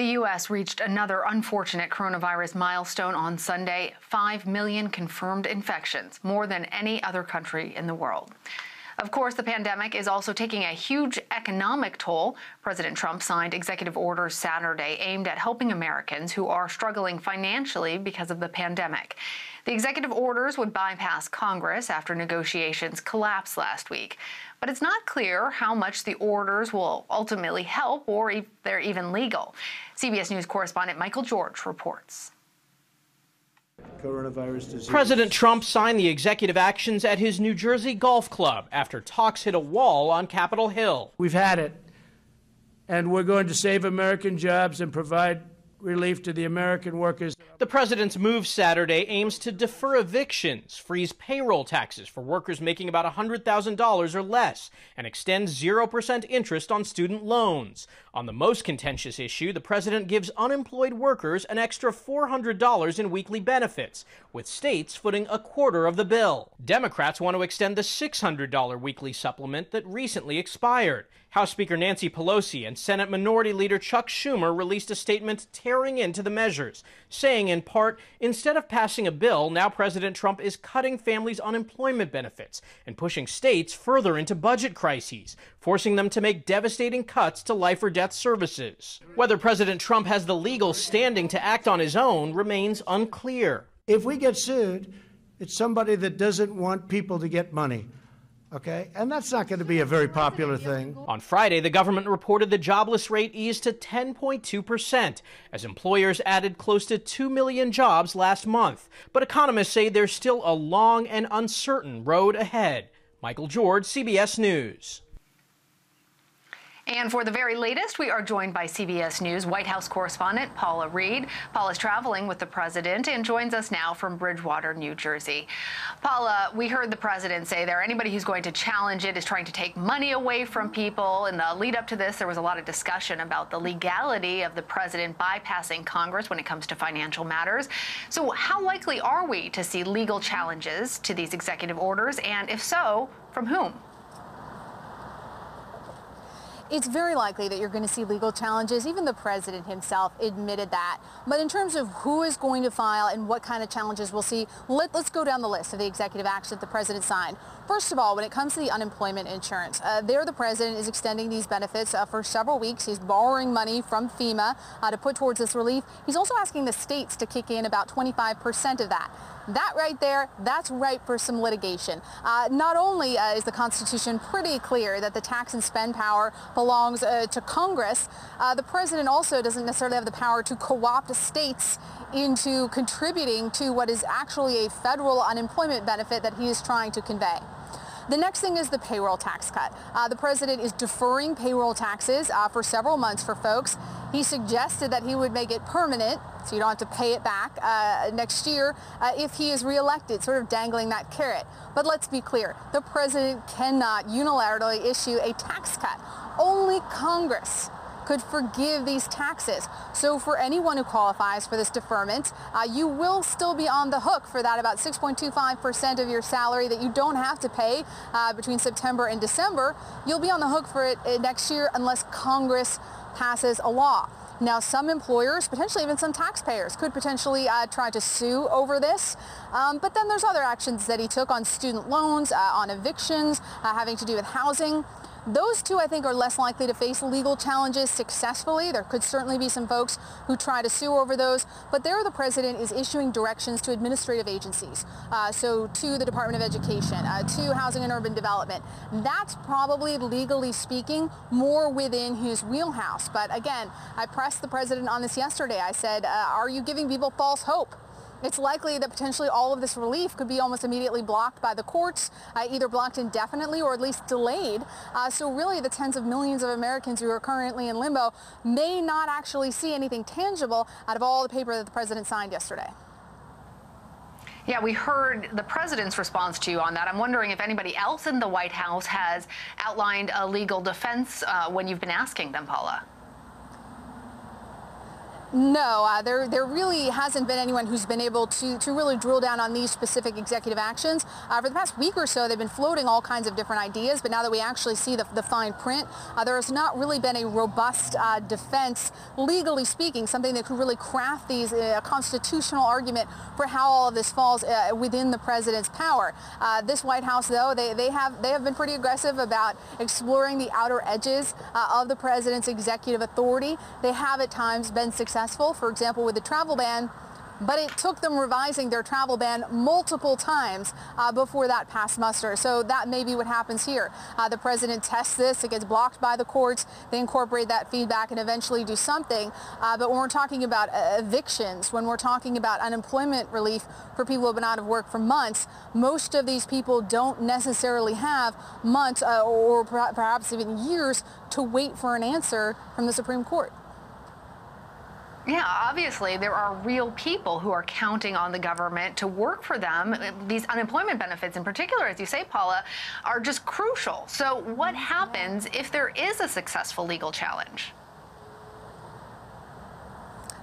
The U.S. reached another unfortunate coronavirus milestone on Sunday 5 million confirmed infections, more than any other country in the world. Of course, the pandemic is also taking a huge economic toll. President Trump signed executive orders Saturday aimed at helping Americans who are struggling financially because of the pandemic. The executive orders would bypass Congress after negotiations collapsed last week. But it's not clear how much the orders will ultimately help or if they're even legal. CBS News correspondent Michael George reports. President Trump signed the executive actions at his New Jersey golf club after talks hit a wall on Capitol Hill. We've had it, and we're going to save American jobs and provide relief to the American workers. The president's move Saturday aims to defer evictions, freeze payroll taxes for workers making about $100,000 or less, and extend 0% interest on student loans. On the most contentious issue, the president gives unemployed workers an extra $400 in weekly benefits, with states footing a quarter of the bill. Democrats want to extend the $600 weekly supplement that recently expired. House Speaker Nancy Pelosi and Senate Minority Leader Chuck Schumer released a statement tearing into the measures, saying in part, instead of passing a bill, now President Trump is cutting families' unemployment benefits and pushing states further into budget crises, forcing them to make devastating cuts to life or death services. Whether President Trump has the legal standing to act on his own remains unclear. If we get sued, it's somebody that doesn't want people to get money. Okay? And that's not going to be a very popular thing. On Friday, the government reported the jobless rate eased to 10.2% as employers added close to 2 million jobs last month. But economists say there's still a long and uncertain road ahead. Michael George, CBS News. And for the very latest, we are joined by CBS News White House correspondent Paula Reid. Paula is traveling with the president and joins us now from Bridgewater, New Jersey. Paula, we heard the president say there anybody who's going to challenge it is trying to take money away from people. In the lead up to this, there was a lot of discussion about the legality of the president bypassing Congress when it comes to financial matters. So, how likely are we to see legal challenges to these executive orders? And if so, from whom? It's very likely that you're going to see legal challenges. Even the president himself admitted that. But in terms of who is going to file and what kind of challenges we'll see, let, us go down the list of the executive actions that the president signed. First of all, when it comes to the unemployment insurance, uh, there the president is extending these benefits uh, for several weeks. He's borrowing money from FEMA uh, to put towards this relief. He's also asking the states to kick in about 25% of that. That right there, that's ripe for some litigation. Uh, not only uh, is the Constitution pretty clear that the tax and spend power belongs uh, to Congress, uh, the president also doesn't necessarily have the power to co-opt states into contributing to what is actually a federal unemployment benefit that he is trying to convey. The next thing is the payroll tax cut. Uh, the president is deferring payroll taxes uh, for several months for folks. He suggested that he would make it permanent, so you don't have to pay it back uh, next year uh, if he is reelected, sort of dangling that carrot. But let's be clear, the president cannot unilaterally issue a tax cut. Only Congress could forgive these taxes. So for anyone who qualifies for this deferment, uh, you will still be on the hook for that about 6.25% of your salary that you don't have to pay uh, between September and December. You'll be on the hook for it uh, next year unless Congress passes a law. Now, some employers, potentially even some taxpayers, could potentially uh, try to sue over this. Um, but then there's other actions that he took on student loans, uh, on evictions, uh, having to do with housing. Those two, I think, are less likely to face legal challenges successfully. There could certainly be some folks who try to sue over those, but there the president is issuing directions to administrative agencies, uh, so to the Department of Education, uh, to Housing and Urban Development. That's probably, legally speaking, more within his wheelhouse. But again, I pressed the president on this yesterday. I said, uh, are you giving people false hope? It's likely that potentially all of this relief could be almost immediately blocked by the courts, uh, either blocked indefinitely or at least delayed. Uh, so really the tens of millions of Americans who are currently in limbo may not actually see anything tangible out of all the paper that the president signed yesterday. Yeah, we heard the president's response to you on that. I'm wondering if anybody else in the White House has outlined a legal defense uh, when you've been asking them, Paula. No, uh, there there really hasn't been anyone who's been able to, to really drill down on these specific executive actions. Uh, for the past week or so, they've been floating all kinds of different ideas, but now that we actually see the, the fine print, uh, there has not really been a robust uh, defense, legally speaking, something that could really craft these uh, a constitutional argument for how all of this falls uh, within the president's power. this White House, though, they, they have they have been pretty aggressive about exploring the outer edges of the president's executive authority. They have at times been successful successful, for example, with the travel ban, but it took them revising their travel ban multiple times uh, before that passed muster. So that may be what happens here. Uh, the president tests this, it gets blocked by the courts, they incorporate that feedback and eventually do something. Uh, but when we're talking about evictions, when we're talking about unemployment relief for people who have been out of work for months, most of these people don't necessarily have months uh, or perhaps even years to wait for an answer from the Supreme Court. Yeah, obviously, there are real people who are counting on the government to work for them. These unemployment benefits, in particular, as you say, Paula, are just crucial. So, what happens if there is a successful legal challenge?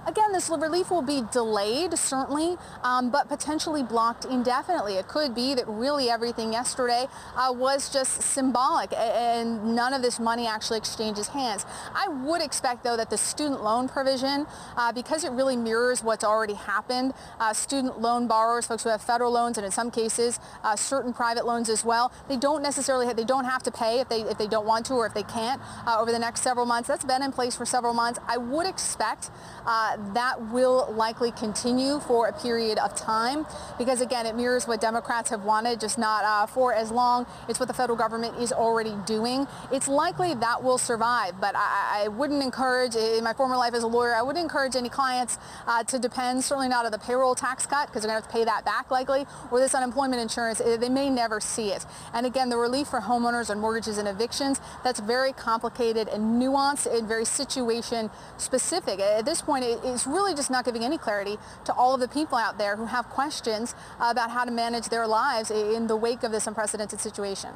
Again, this relief will be delayed, certainly, um, but potentially blocked indefinitely. It could be that really everything yesterday uh, was just symbolic and none of this money actually exchanges hands. I would expect, though, that the student loan provision, uh, because it really mirrors what's already happened, uh, student loan borrowers, folks who have federal loans and in some cases uh, certain private loans as well, they don't necessarily have, they don't have to pay if they if they don't want to or if they can't uh, over the next several months. That's been in place for several months. I would expect uh, that will likely continue for a period of time because, again, it mirrors what Democrats have wanted, just not uh, for as long. It's what the federal government is already doing. It's likely that will survive, but I, I wouldn't encourage, in my former life as a lawyer, I wouldn't encourage any clients uh, to depend, certainly not on the payroll tax cut because they're going to have to pay that back likely, or this unemployment insurance. They may never see it. And again, the relief for homeowners on mortgages and evictions, that's very complicated and nuanced and very situation specific. At this point, it's really just not giving any clarity to all of the people out there who have questions about how to manage their lives in the wake of this unprecedented situation.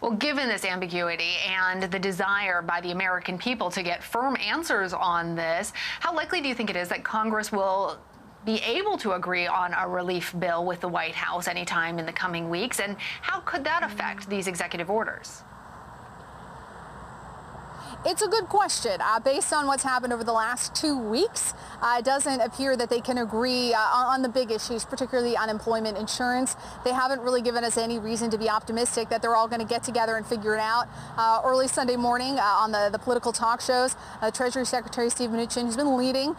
Well, given this ambiguity and the desire by the American people to get firm answers on this, how likely do you think it is that Congress will be able to agree on a relief bill with the White House anytime in the coming weeks? And how could that affect these executive orders? It's a good question. Uh, based on what's happened over the last two weeks, uh, it doesn't appear that they can agree uh, on, the big issues, particularly unemployment insurance. They haven't really given us any reason to be optimistic that they're all going to get together and figure it out. Uh, early Sunday morning uh, on the, the political talk shows, uh, Treasury Secretary Steve Mnuchin, who's been leading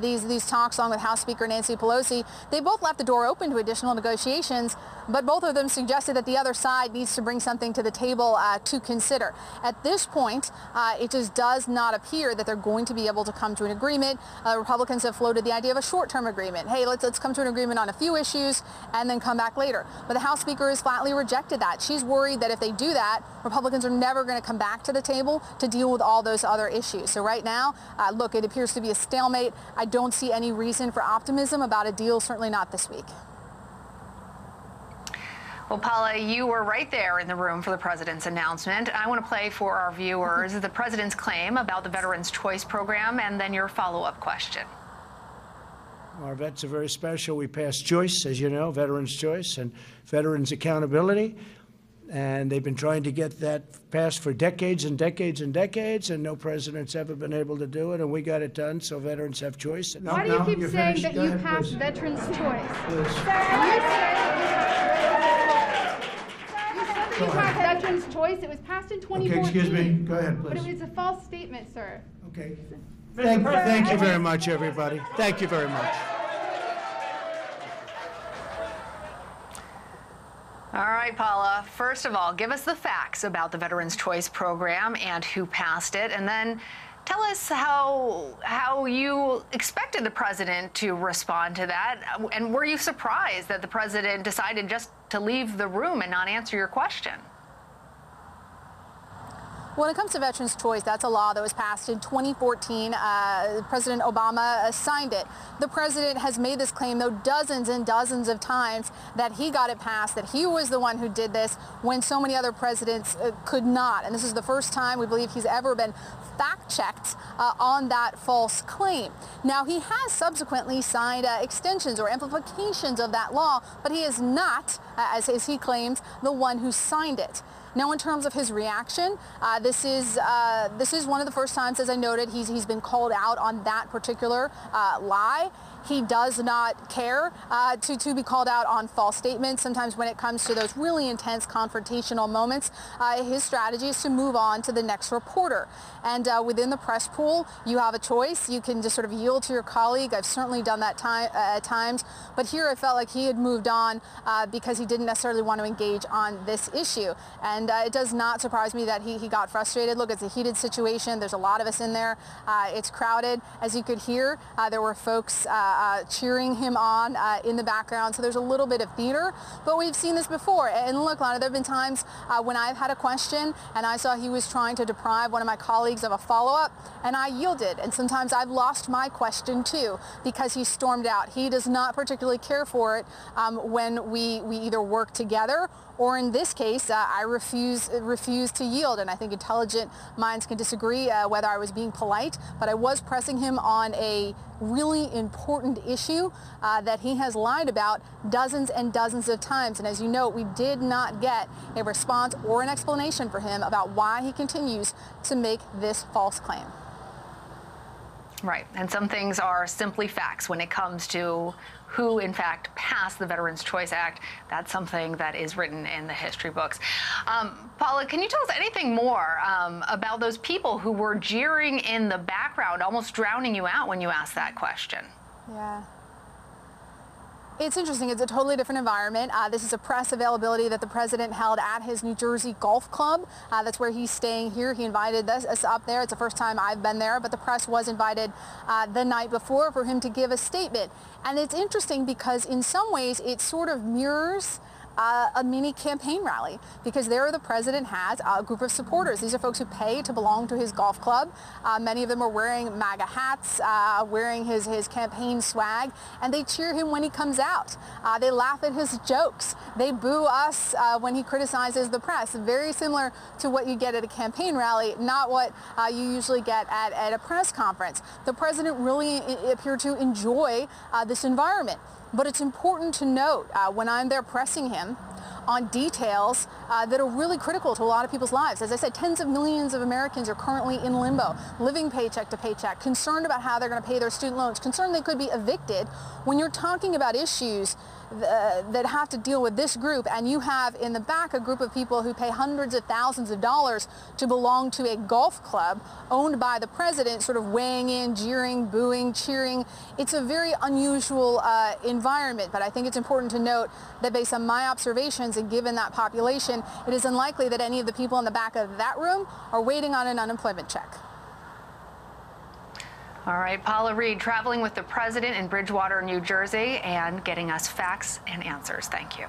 these, these talks along with House Speaker Nancy Pelosi, they both left the door open to additional negotiations, but both of them suggested that the other side needs to bring something to the table to consider. At this point, it just does not appear that they're going to be able to come to an agreement. Uh, Republicans have floated the idea of a short-term agreement. Hey, let's, let's come to an agreement on a few issues and then come back later. But the House Speaker has flatly rejected that. She's worried that if they do that, Republicans are never going to come back to the table to deal with all those other issues. So right now, uh, look, it appears to be a stalemate. I don't see any reason for optimism about a deal, certainly not this week. Well, Paula, you were right there in the room for the president's announcement. I want to play for our viewers the president's claim about the Veterans Choice Program and then your follow up question. Our vets are very special. We passed Choice, as you know, Veterans Choice and Veterans Accountability. And they've been trying to get that passed for decades and decades and decades, and no president's ever been able to do it, and we got it done, so veterans have choice. Why do you keep saying finished? that you passed. Veterans Choice? Please. You passed Veterans Choice. It was passed in 2014. Okay, excuse me. Go ahead, please. But it was a false statement, sir. Okay. Thank, thank you very much, everybody. Thank you very much. All right, Paula. First of all, give us the facts about the Veterans Choice Program and who passed it, and then tell us how how you expected the president to respond to that, and were you surprised that the president decided just to leave the room and not answer your question? When it comes to Veterans Choice, that's a law that was passed in 2014. Uh, President Obama uh, signed it. The president has made this claim, though, dozens and dozens of times that he got it passed, that he was the one who did this when so many other presidents uh, could not. And this is the first time we believe he's ever been fact-checked uh, on that false claim. Now, he has subsequently signed uh, extensions or amplifications of that law, but he is not, uh, as, as he claims, the one who signed it. Now, in terms of his reaction, uh, this is uh, this is one of the first times, as I noted, he's he's been called out on that particular uh, lie. He does not care uh, to, to be called out on false statements. Sometimes when it comes to those really intense confrontational moments, uh, his strategy is to move on to the next reporter. And uh, within the press pool, you have a choice. You can just sort of yield to your colleague. I've certainly done that time, uh, at times. But here I felt like he had moved on uh, because he didn't necessarily want to engage on this issue. And uh, it does not surprise me that he, he got frustrated. Look, it's a heated situation. There's a lot of us in there. it's crowded. As you could hear, there were folks cheering him on uh, in the background. So there's a little bit of theater, but we've seen this before. And look, Lana, there have been times uh, when I've had a question and I saw he was trying to deprive one of my colleagues of a follow-up and I yielded. And sometimes I've lost my question too because he stormed out. He does not particularly care for it um, when we, we either work together or in this case, uh, I refuse refuse to yield. And I think intelligent minds can disagree uh, whether I was being polite, but I was pressing him on a really important issue uh, that he has lied about dozens and dozens of times. And as you know, we did not get a response or an explanation for him about why he continues to make this false claim. Right. And some things are simply facts when it comes to who, in fact, passed the Veterans Choice Act. That's something that is written in the history books. Um, Paula, can you tell us anything more um, about those people who were jeering in the background, almost drowning you out when you asked that question? Yeah. It's interesting. It's a totally different environment. Uh, this is a press availability that the president held at his New Jersey golf club. Uh, that's where he's staying here. He invited us, up there. It's the first time I've been there, but the press was invited uh, the night before for him to give a statement. And it's interesting because in some ways it sort of mirrors uh, a mini campaign rally because there the president has a group of supporters. These are folks who pay to belong to his golf club. Uh, many of them are wearing MAGA hats, uh, wearing his, his campaign swag, and they cheer him when he comes out. Uh, they laugh at his jokes. They boo us uh, when he criticizes the press. Very similar to what you get at a campaign rally, not what uh, you usually get at, at a press conference. The president really appeared to enjoy this environment. But it's important to note uh, when I'm there pressing him on details uh, that are really critical to a lot of people's lives. As I said, tens of millions of Americans are currently in limbo, living paycheck to paycheck, concerned about how they're going to pay their student loans, concerned they could be evicted. When you're talking about issues uh, that have to deal with this group, and you have in the back a group of people who pay hundreds of thousands of dollars to belong to a golf club owned by the president, sort of weighing in, jeering, booing, cheering. It's a very unusual uh, environment, but I think it's important to note that based on my and given that population, it is unlikely that any of the people in the back of that room are waiting on an unemployment check. All right, Paula Reid traveling with the president in Bridgewater, New Jersey, and getting us facts and answers. Thank you.